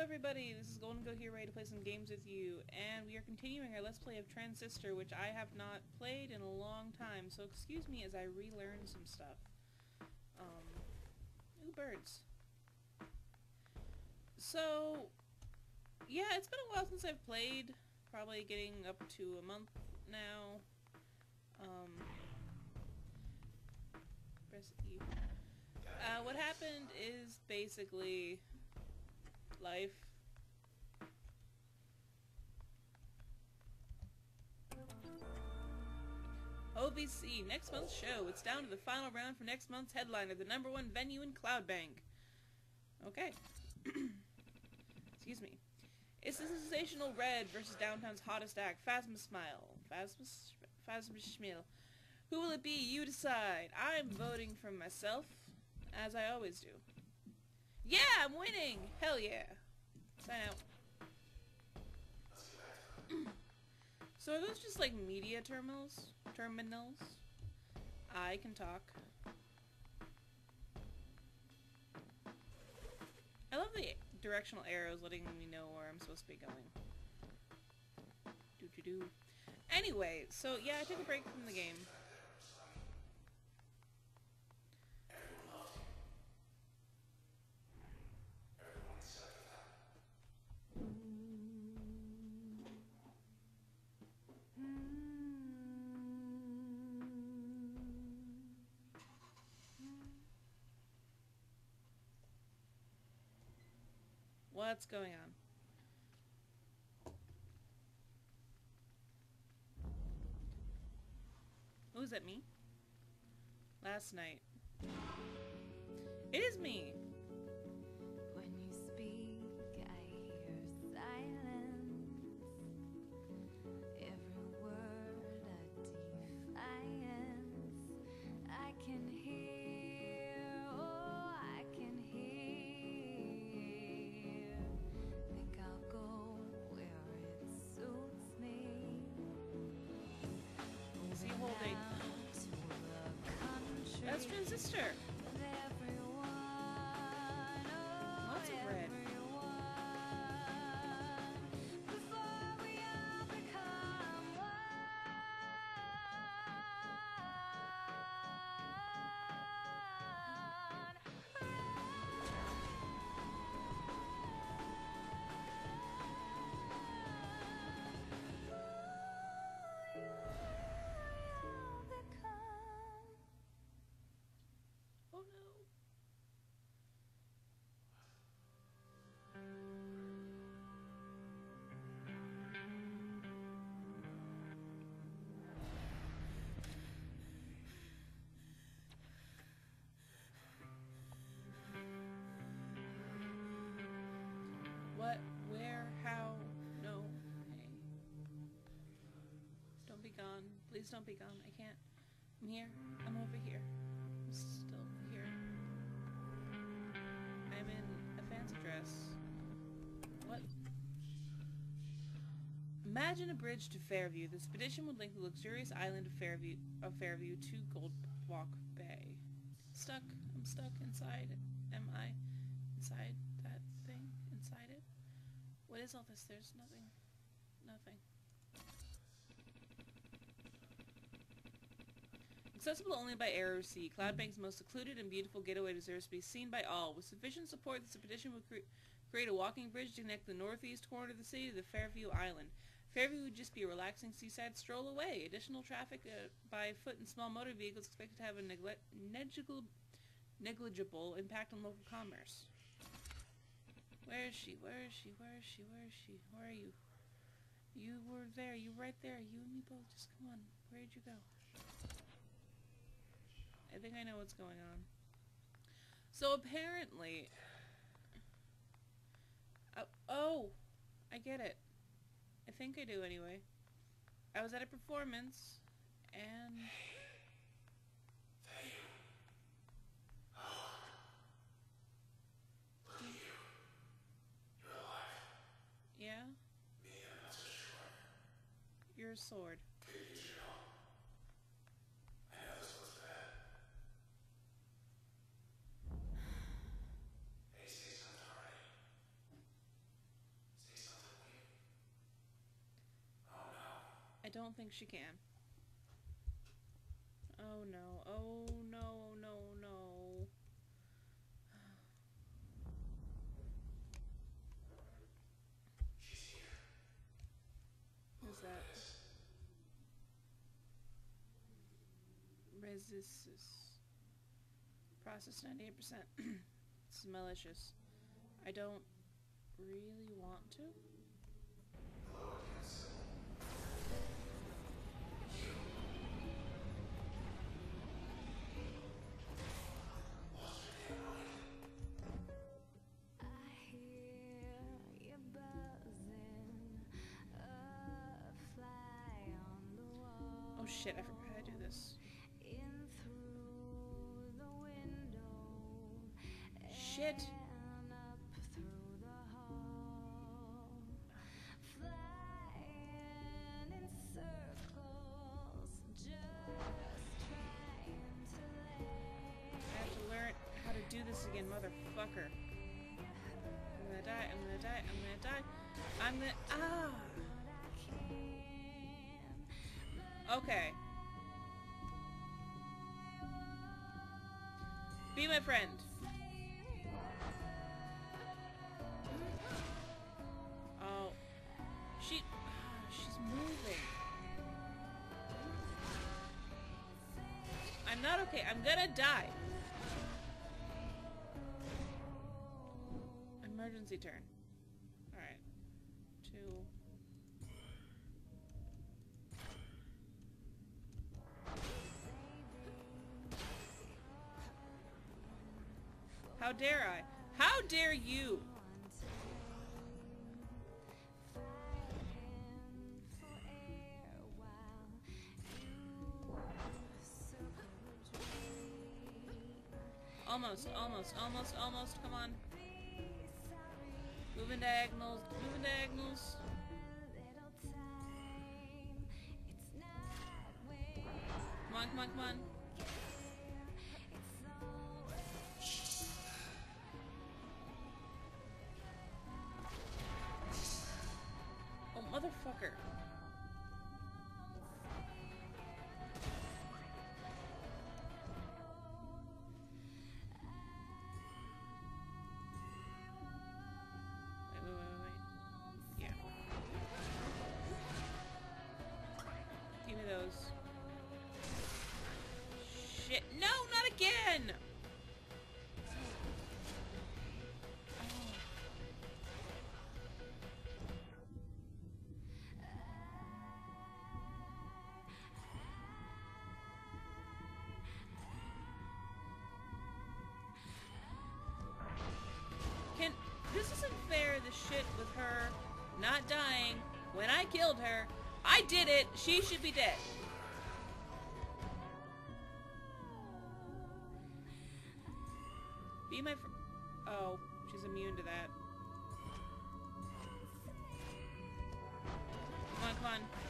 everybody, this is Golden Goat here ready to play some games with you, and we are continuing our Let's Play of Transistor, which I have not played in a long time, so excuse me as I relearn some stuff. Um, ooh, birds. So, yeah, it's been a while since I've played, probably getting up to a month now. Um, press E. Uh, what happened is basically life. OVC, next month's show. It's down to the final round for next month's headliner, the number one venue in Cloudbank. Okay. Excuse me. It's the sensational Red versus Downtown's hottest act, Phasma Smile. Phasma, Phasma Schmil. Who will it be? You decide. I'm voting for myself, as I always do. Yeah, I'm winning! Hell yeah. Out. so are those just like media terminals? Terminals? I can talk. I love the directional arrows letting me know where I'm supposed to be going. Do do do. Anyway, so yeah, I took a break from the game. What's going on? Oh, is that me? Last night. It is me! Country. Gone. Please don't be gone. I can't. I'm here. I'm over here. I'm still here. I'm in a fancy dress. What? Imagine a bridge to Fairview. The expedition would link the luxurious island of Fairview of Fairview to Goldwalk Bay. Stuck. I'm stuck inside. Am I? Inside that thing? Inside it? What is all this? There's nothing. Nothing. Accessible only by air or sea, Cloudbank's most secluded and beautiful getaway deserves to be seen by all. With sufficient support, this petition would cre- create a walking bridge to connect the northeast corner of the city to the Fairview Island. Fairview would just be a relaxing seaside stroll away. Additional traffic uh, by foot and small motor vehicles expected to have a negle- negligible, negligible impact on local commerce. Where is she? Where is she? Where is she? Where is she? Where are you? You were there. You right there. You and me both. Just come on. Where did you go? I think I know what's going on. So apparently... Oh, oh! I get it. I think I do anyway. I was at a performance, and... Yeah? Your sword. Don't think she can. Oh no, oh no, oh, no, oh, no. Who's that? Resist. Process 98%. it's malicious. I don't really want to. Shit, I forgot how to do this. In through the window. Shit. And up through the hall. Flying in circles, just trying to land. I have to learn how to do this again, motherfucker. I'm gonna die, I'm gonna die, I'm gonna die. I'm gonna. Ah! Okay. Be my friend. Oh. She. She's moving. I'm not okay. I'm gonna die. Emergency turn. Alright. Two. How dare I? How dare you? Almost, almost, almost, almost. Come on. Moving diagonals, moving diagonals. Come on, come on, come on. This isn't fair the shit with her not dying when I killed her. I did it. She should be dead. Be my fr- Oh, she's immune to that. Come on, come on.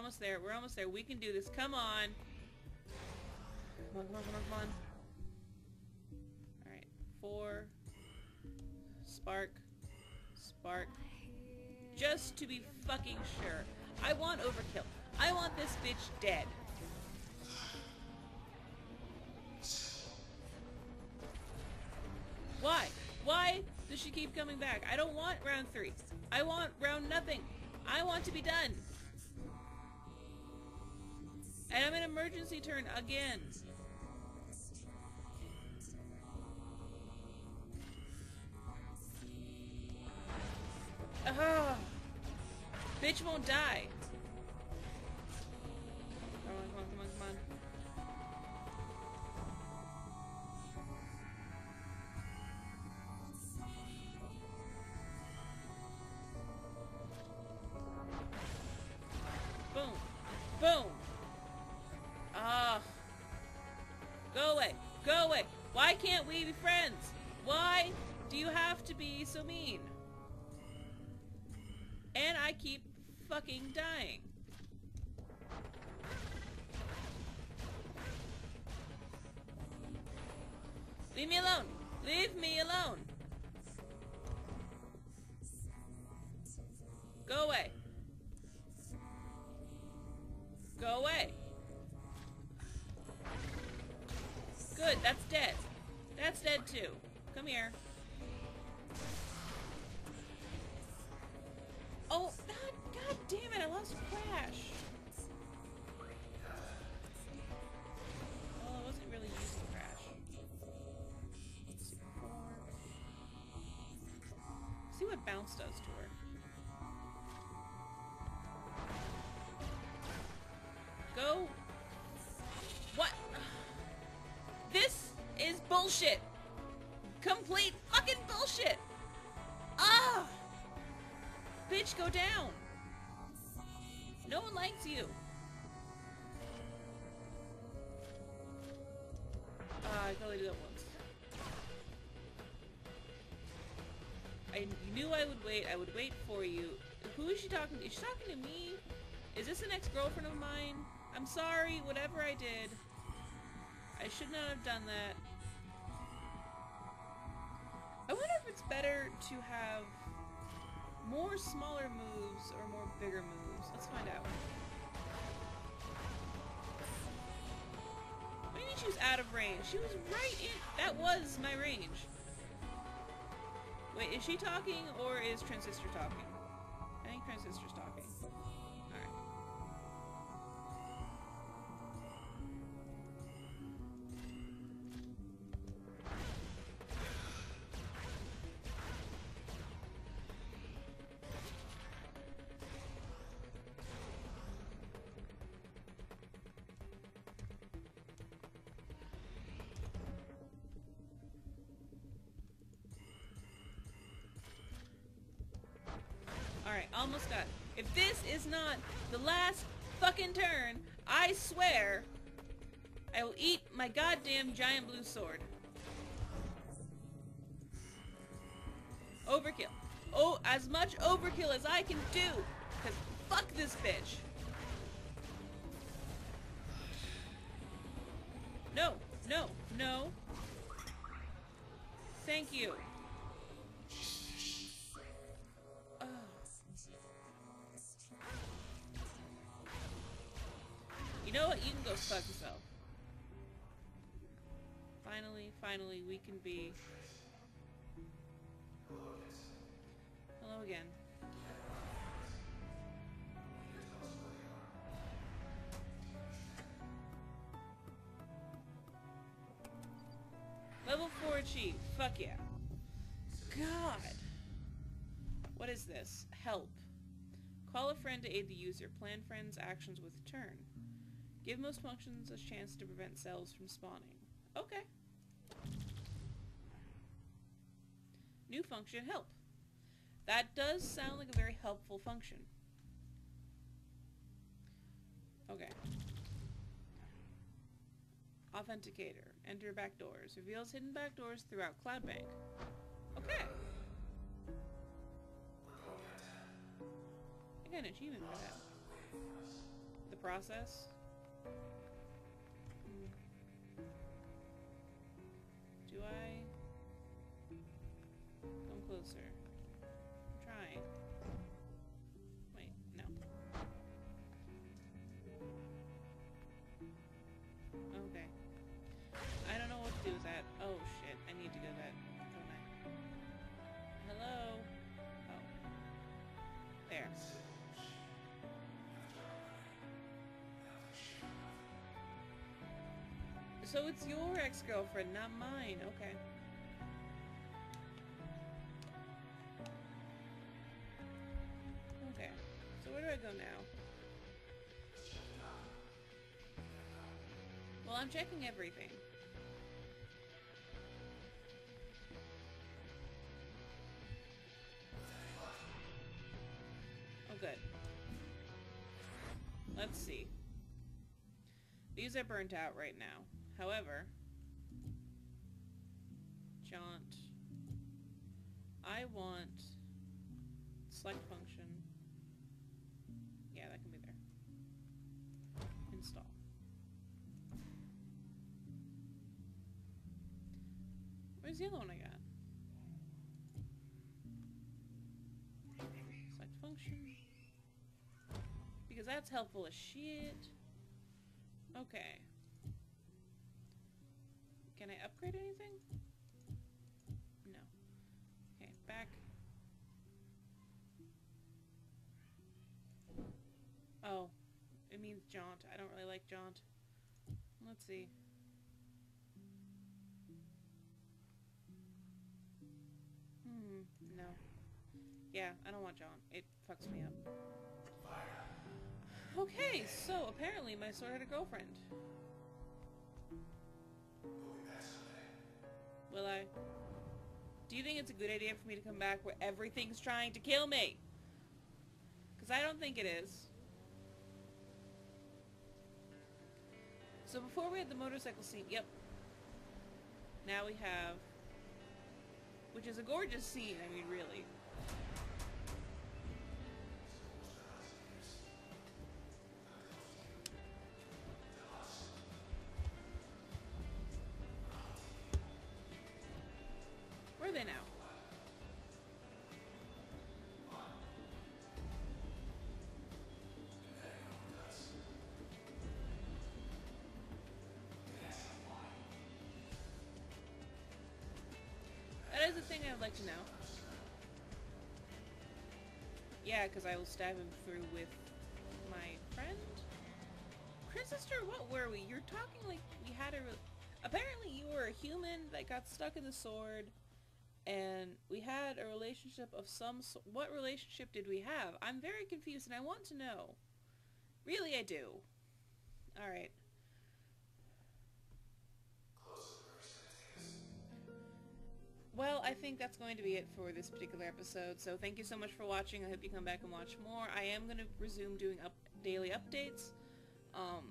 Almost there. We're almost there. We can do this. Come on. Come on, come on, come on, come on. Alright. Four. Spark. Spark. Just to be fucking sure. I want overkill. I want this bitch dead. Why? Why does she keep coming back? I don't want round three. I want round nothing. I want to be done. And I'm an emergency turn again. Ugh. Bitch won't die. Go away. Why can't we be friends? Why Do you have to be so mean? And I keep fucking dying. Leave me alone! Leave me alone! Go away. Go away. Good, that's dead. That's dead too. Come here. Oh, god, god damn it, I lost Crash. Well, I wasn't really using Crash. Let's see. See what bounce does to her. Bullshit. Complete fucking bullshit. Ah! Bitch, go down. No one likes you. Ah, I can only do that once. I knew I would wait. I would wait for you. Who is she talking to? Is she talking to me? Is this an ex-girlfriend of mine? I'm sorry, whatever I did. I should not have done that. Better to have more smaller moves or more bigger moves. Let's find out. Maybe she was out of range. She was right in. That was my range. Wait, is she talking or is Transistor talking? I think Transistor's talking. Alright, almost got. If this is not the last fucking turn, I swear I will eat my goddamn giant blue sword. Overkill. Oh, as much overkill as I can do. Cause fuck this bitch. No, no, no. Thank you. You know what? You can go fuck yourself. Finally, finally, we can be. Hello again. Level 4 achieved. Fuck yeah. God. What is this? Help. Call a friend to aid the user. Plan friends' actions with turn. Give most functions a chance to prevent cells from spawning. Okay. New function, help. That does sound like a very helpful function. Okay. Authenticator. Enter back doors. Reveals hidden back doors throughout Cloudbank. Okay. I got an achievement for that. The process. Do I come closer? I'm trying. So it's your ex-girlfriend, not mine. Okay. Okay. So where do I go now? Well, I'm checking everything. Oh, good. Let's see. These are burnt out right now. However, jaunt. I want select function. Yeah, that can be there. Install. Where's the other one I got? Select function. Because that's helpful as shit. Okay. Can I upgrade anything? No. Okay, back. Oh, it means jaunt. I don't really like jaunt. Let's see. Hmm, no. Yeah, I don't want jaunt. It fucks me up. Okay, so apparently my sword had a girlfriend. Will I? Do you think it's a good idea for me to come back where everything's trying to kill me? Because I don't think it is. So before we had the motorcycle scene, yep. Now we have, which is a gorgeous scene, I mean really. Are they now? That is the thing I would like to know. Yeah, because I will stab him through with my friend? Sister, what were we? You're talking like we had a... Re- Apparently you were a human that got stuck in the sword and we had a relationship of some sort. What relationship did we have? I'm very confused and I want to know. Really, I do. Alright. Well, I think that's going to be it for this particular episode. So thank you so much for watching. I hope you come back and watch more. I am going to resume doing up daily updates. Um,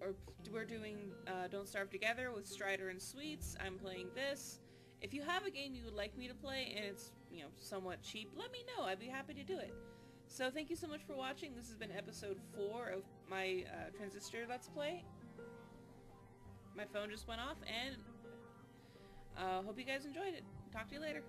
or we're doing uh, Don't Starve Together with Strider and Sweets. I'm playing this. If you have a game you would like me to play and it's, you know, somewhat cheap, let me know. I'd be happy to do it. So thank you so much for watching. This has been episode 4 of my uh, Transistor Let's Play. My phone just went off and uh, hope you guys enjoyed it. Talk to you later.